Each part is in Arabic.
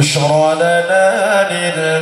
بشرى لنا للأولى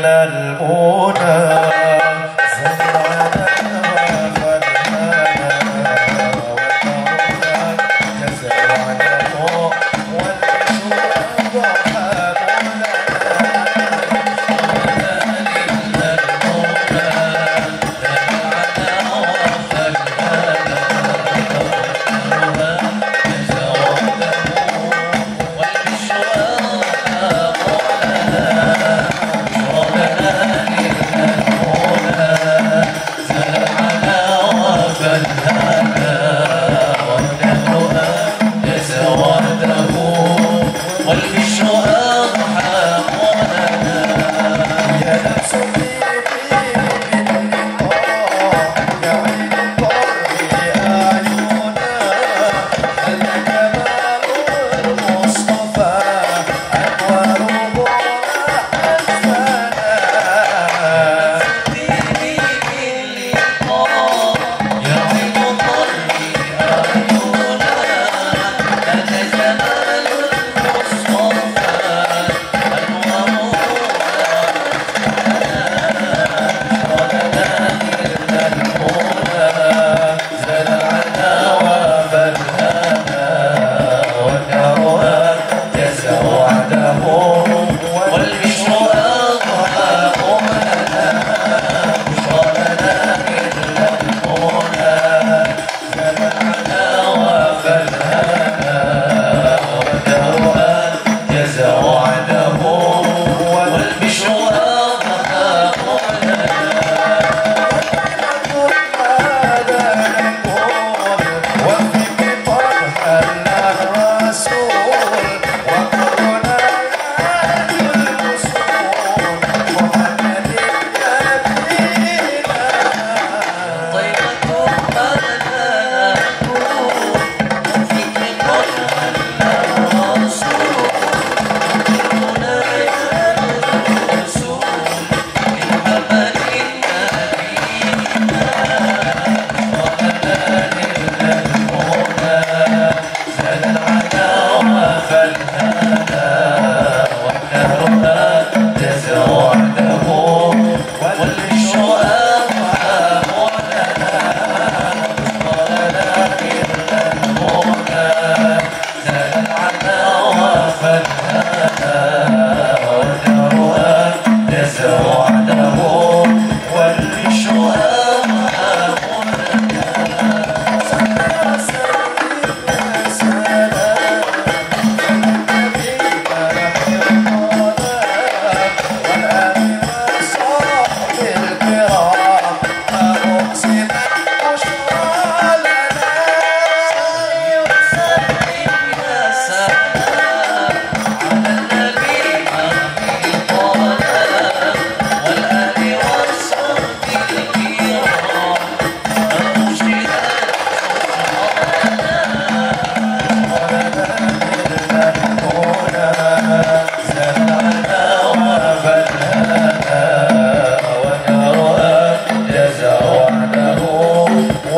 Lord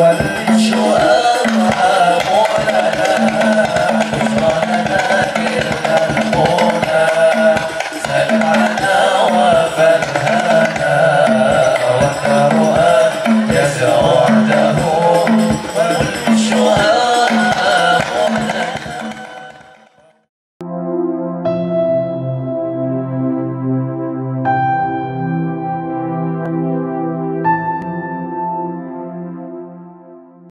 what?